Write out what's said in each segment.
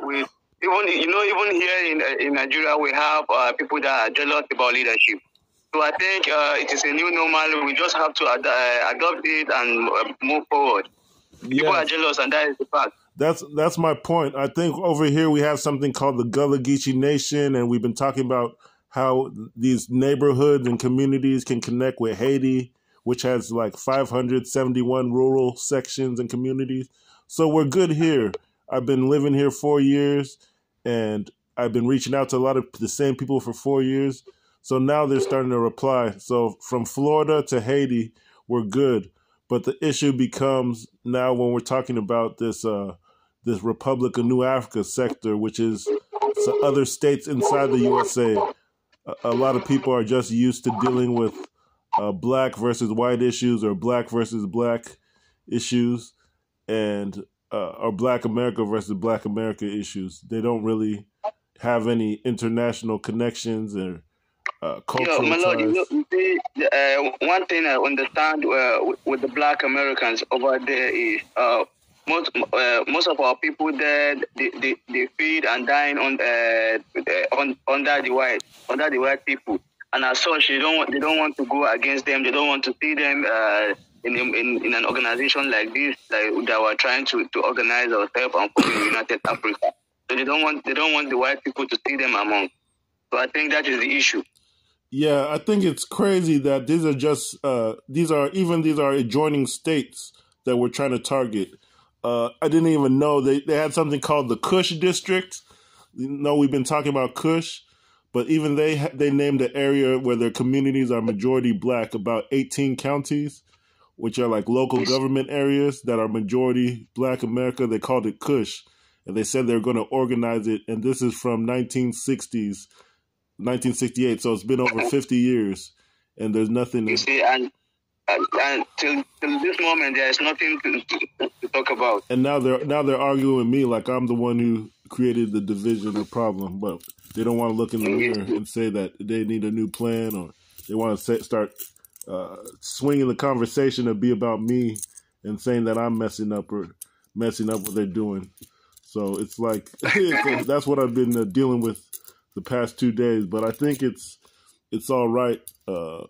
We even you know even here in in Nigeria we have uh, people that are jealous about leadership. So I think uh, it is a new normal. We just have to ad- uh, adopt it and uh, move forward. People are jealous, and that is the fact. That's that's my point. I think over here we have something called the Gullah Geechee Nation, and we've been talking about how these neighborhoods and communities can connect with Haiti, which has like 571 rural sections and communities. So we're good here. I've been living here four years, and I've been reaching out to a lot of the same people for four years. So now they're starting to reply. So from Florida to Haiti, we're good. But the issue becomes now when we're talking about this uh, this Republic of New Africa sector, which is other states inside the USA. A, lot of people are just used to dealing with uh, black versus white issues or black versus black issues, and uh, or Black America versus Black America issues. They don't really have any international connections or uh, cultural my lord, you, know, uh, one thing I understand uh, with, with, the Black Americans over there is uh, most uh, most of our people there they, they, they feed and dine on uh, on under the white under the white people, and as such they don't want, they don't want to go against them. They don't want to see them in, in, in an organization like this like, that we're trying to, to organize ourselves and form United Africa. So they don't want they don't want the white people to see them among. So I think that is the issue. Yeah, I think it's crazy that these are just uh, these are even these are adjoining states that we're trying to target. Uh, I didn't even know they, they had something called the Kush District. You know, we've been talking about Kush, but even they they named the area where their communities are majority black, about 18 counties which are like local government areas that are majority black America. They called it Kush. And they said they're going to organize it. And this is from 1960s, 1968. So it's been over 50 years. And there's nothing. You see, and, and, and till, till this moment, there is nothing to, to, to talk about. And now they're now they're arguing with me like I'm the one who created the division or problem, but they don't want to look in the mm-hmm. mirror and say that they need a new plan or they want to say, start uh, swinging the conversation to be about me and saying that I'm messing up or messing up what they're doing. So it's like it's, that's what I've been uh, dealing with the past two days. But I think it's it's all right. Uh,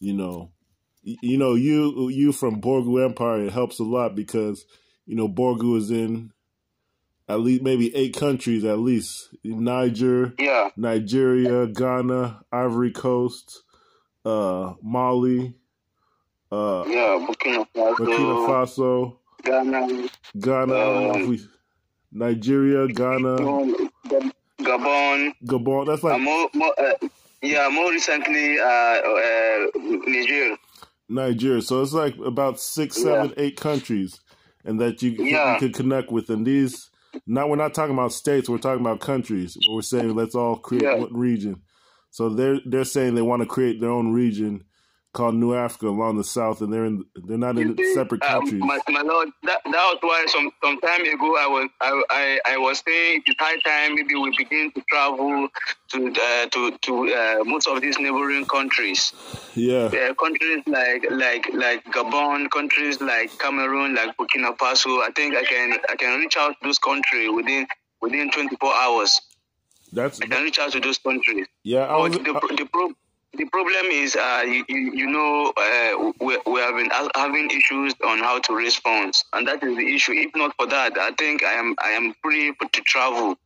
you know, you know you you from Borgu Empire. It helps a lot because you know Borgu is in at least maybe eight countries at least Niger, yeah, Nigeria, Ghana, Ivory Coast uh, Mali, uh, yeah, Burkina Faso, Burkina Faso, Ghana, Ghana, we, Nigeria, Ghana, Gabon, Gabon. That's like uh, more, more, uh, yeah, more recently, uh, uh, Niger. Nigeria. So it's like about six, seven, yeah. eight countries, and that you, yeah. you could connect with. And these, now we're not talking about states. We're talking about countries. We're saying let's all create yeah. one region. So they're they're saying they want to create their own region called New Africa along the south, and they're in they're not in separate uh, countries. My, my, lord, that, that was why some some time ago I was I, I, I was saying it's high time maybe we begin to travel to uh, to to uh, most of these neighboring countries. Yeah, uh, countries like like like Gabon, countries like Cameroon, like Burkina Faso. I think I can I can reach out to those countries within within 24 hours. That's I can reach out to those countries. Yeah, I was, the, the, pro- the problem is, uh, you, you, know, uh, we, we have been having issues on how to raise funds, and that is the issue. If not for that, I think I am I am free to travel.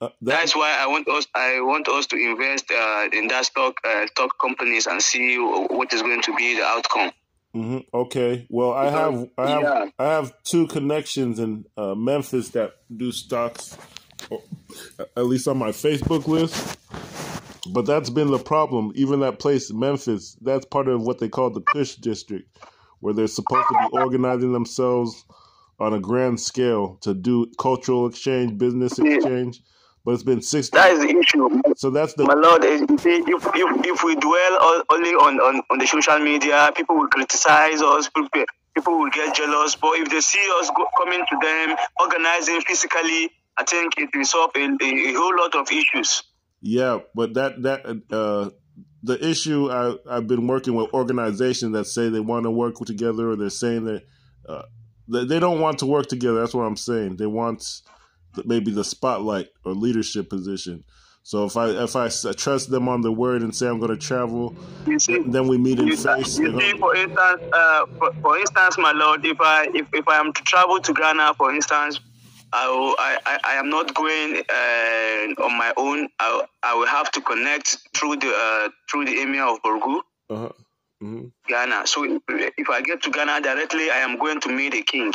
Uh, that, That's why I want us I want us to invest uh, in that stock uh, stock companies and see what is going to be the outcome. Mm-hmm. Okay. Well, I have I have yeah. I have two connections in uh, Memphis that do stocks at least on my Facebook list. But that's been the problem. Even that place, Memphis, that's part of what they call the Kush district, where they're supposed to be organizing themselves on a grand scale to do cultural exchange, business exchange. But it's been six. That is the issue. So that's the. My lord, if, if, if we dwell only on, on, on the social media, people will criticize us. People, people will get jealous. But if they see us go, coming to them, organizing physically, I think it will solve a, a, whole lot of issues. Yeah, but that that uh, the issue I I've been working with organizations that say they want to work together, or they're saying that uh, they, they don't want to work together. That's what I'm saying. They want maybe the spotlight or leadership position. So if I if I trust them on the word and say I'm going to travel, see, then we meet in you, face. You see, for instance, uh, for, for, instance, my lord, if I if, if I am to travel to Ghana, for instance, I I, I, am not going uh, on my own. I, I will have to connect through the uh, through the emir of Borgu. Uh-huh. Mm-hmm. Ghana. So if, if I get to Ghana directly, I am going to meet the king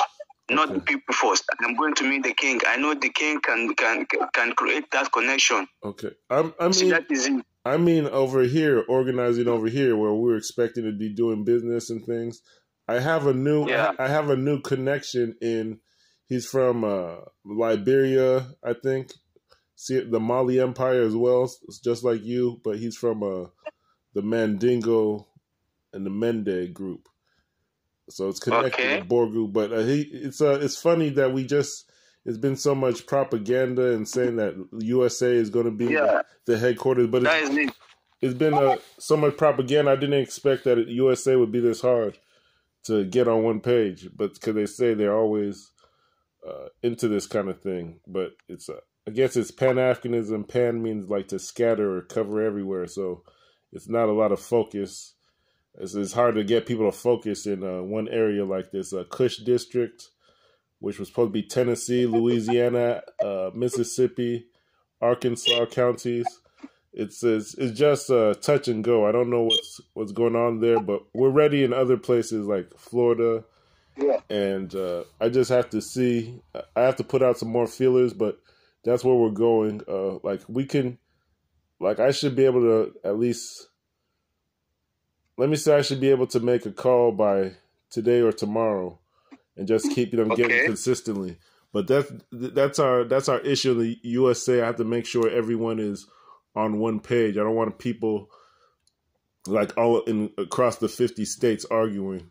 not okay. the people first. I'm going to meet the king. I know the king can can can create that connection. Okay, I'm, I mean, so that is it. I mean, over here, organizing over here, where we're expecting to be doing business and things. I have a new, yeah. I have a new connection in. He's from uh, Liberia, I think. See the Mali Empire as well. It's just like you, but he's from uh, the Mandingo and the Mende group. So it's connected okay. to Borgu, but uh, he it's uh it's funny that we just it's been so much propaganda and saying that USA is going to be yeah. the, the, headquarters, but it's, it's been uh, so much propaganda. I didn't expect that USA would be this hard to get on one page, but because they say they're always uh, into this kind of thing. But it's uh, I guess it's Pan Africanism. Pan means like to scatter or cover everywhere, so it's not a lot of focus it's, it's hard to get people to focus in uh, one area like this. Uh, Kush District, which was supposed to be Tennessee, Louisiana, uh, Mississippi, Arkansas counties. It's, it's it's just uh, touch and go. I don't know what's what's going on there, but we're ready in other places like Florida. Yeah. And uh, I just have to see. I have to put out some more feelers, but that's where we're going. Uh, like we can, like I should be able to at least let me say I should be able to make a call by today or tomorrow, and just keep them okay. getting consistently. But that's that's our that's our issue in the USA. I have to make sure everyone is on one page. I don't want people like all in across the fifty states arguing.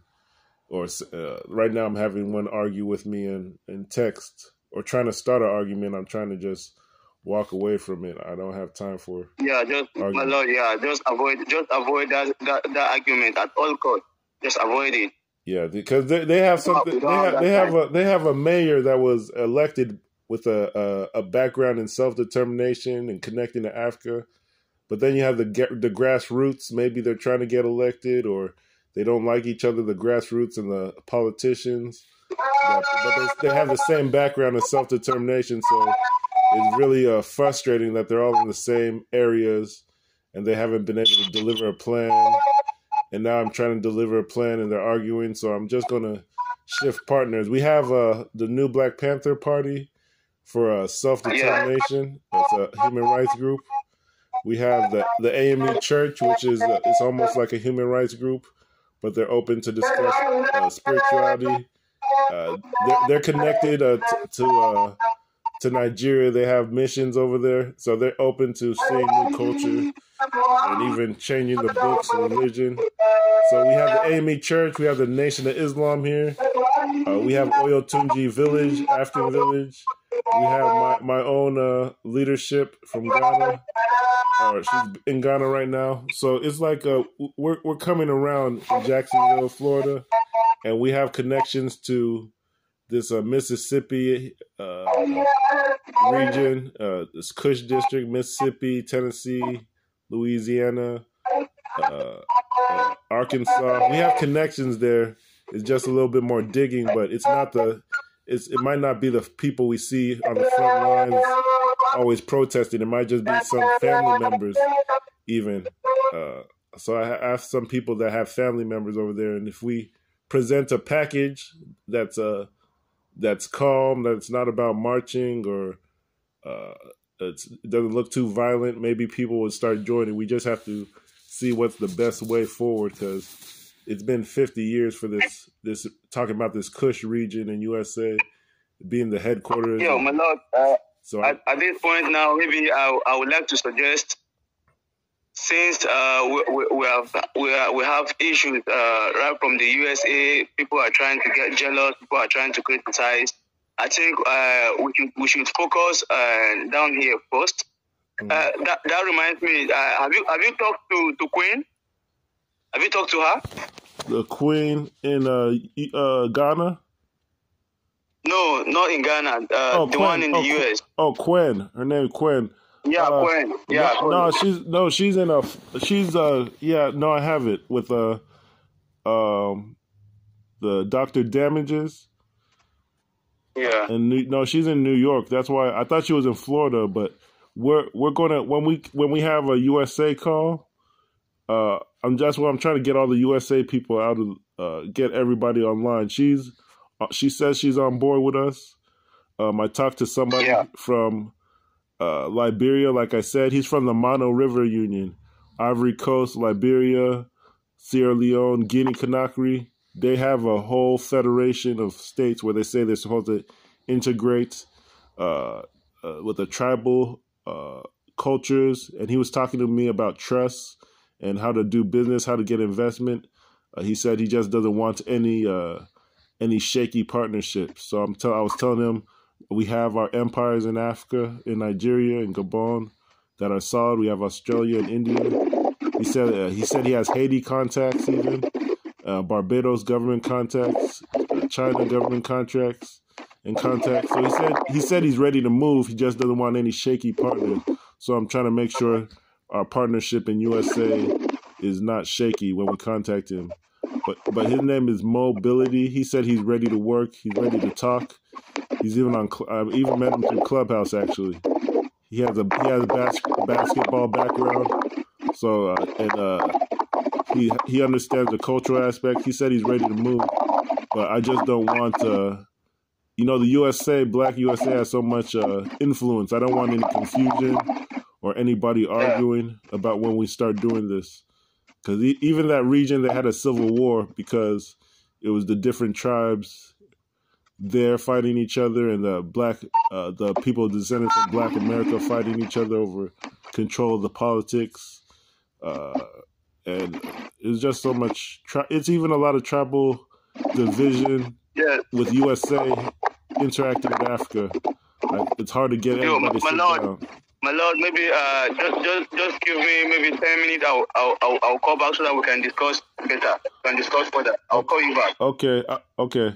Or uh, right now, I'm having one argue with me in in text or trying to start an argument. I'm trying to just walk away from it. I don't have time for. Yeah, just argument. my lord. Yeah, just avoid, just avoid that that, that argument at all cost. Just avoid it. Yeah, because they, they have something. They have, they have a they have a mayor that was elected with a a, a background in self determination and connecting to Africa, but then you have the the grassroots. Maybe they're trying to get elected, or they don't like each other. The grassroots and the politicians, but, they, they have the same background of self determination. So it's really uh, frustrating that they're all in the same areas and they haven't been able to deliver a plan. And now I'm trying to deliver a plan and they're arguing. So I'm just going to shift partners. We have uh, the new Black Panther Party for uh, self determination. It's a human rights group. We have the the AME Church, which is uh, it's almost like a human rights group, but they're open to discuss uh, spirituality. Uh, they're, they're, connected uh, t- to uh, to Nigeria. They have missions over there, so they're open to seeing new culture and even changing the books and religion. So we have the AME Church, we have the Nation of Islam here, uh, we have Oyotunji Village, African Village. We have my my own uh, leadership from Ghana. She's in Ghana right now, so it's like uh, we're we're coming around Jacksonville, Florida, and we have connections to this uh, Mississippi uh, region, uh, this Kush district, Mississippi, Tennessee, Louisiana, uh, uh, Arkansas. We have connections there. It's just a little bit more digging, but it's not the. It's it might not be the people we see on the front lines always protesting. It might just be some family members, even. Uh, so I have some people that have family members over there, and if we present a package that's uh that's calm, that's not about marching or uh, it doesn't look too violent, maybe people would start joining. We just have to see what's the best way forward because it's been 50 years for this this talking about this Kush region in USA being the headquarters. Yeah, my lord. Uh, so at, at, this point now, maybe I, I would like to suggest since uh, we, we, we, have we, have, we have issues uh, right from the USA, people are trying to get jealous, people are trying to criticize. I think uh, we should we should focus uh, down here first. Mm. that that reminds me. Uh, have you have you talked to to Queen? Have you talked to her? The Queen in uh, Ghana. No, not in Ghana. Uh, Oh, the Quinn. one in the Oh, Qu- US. Oh, Quinn. Her name Quinn. Yeah, uh, Gwen. Yeah, no, no, she's no, she's in a. She's uh, yeah, no, I have it with uh, um, the Doctor Damages. yeah. And New, no, she's in New York. That's why I thought she was in Florida. But we're we're gonna when we when we have a USA call. Uh, I'm just what I'm trying to get all the USA people out of uh, get everybody online. She's she says she's on board with us. Um, I talked to somebody Yeah. from uh, Liberia. Like I said, he's from the Mano River Union, Ivory Coast, Liberia, Sierra Leone, Guinea Conakry. They have a whole federation of states where they say they're supposed to integrate uh, uh, with the tribal uh, cultures. And he was talking to me about trust and how to do business, how to get investment. Uh, he said he just doesn't want any uh, any shaky partnerships. So I'm tell I was telling him we have our empires in Africa, in Nigeria, in Gabon that are solid. We have Australia and India. He said uh, he said he has Haiti contacts even, uh, Barbados government contacts, uh, China government contracts and contacts. So he said he said he's ready to move. He just doesn't want any shaky partner. So I'm trying to make sure our partnership in USA is not shaky when we contact him. But but his name is Mobility. He said he's ready to work. He's ready to talk. He's even on. I've even met him through Clubhouse. Actually, he has a he has a bas- basketball background. So uh, and uh, he he understands the cultural aspect. He said he's ready to move, but I just don't want. Uh, you know, the USA, Black USA, has so much uh, influence. I don't want any confusion or anybody arguing about when we start doing this. Because even that region, they had a civil war because it was the different tribes there fighting each other, and the black, uh, the people descendants of Black America fighting each other over control of the politics. Uh, and it's just so much. Tri- it's even a lot of tribal division Yeah. with USA interacting with Africa. Like, it's hard to get Yo, everybody to my lord. maybe uh, just just just give me maybe ten minutes. I'll I'll I'll, I'll call back so that we can discuss better. We can discuss further. I'll call you back. Okay, uh, okay.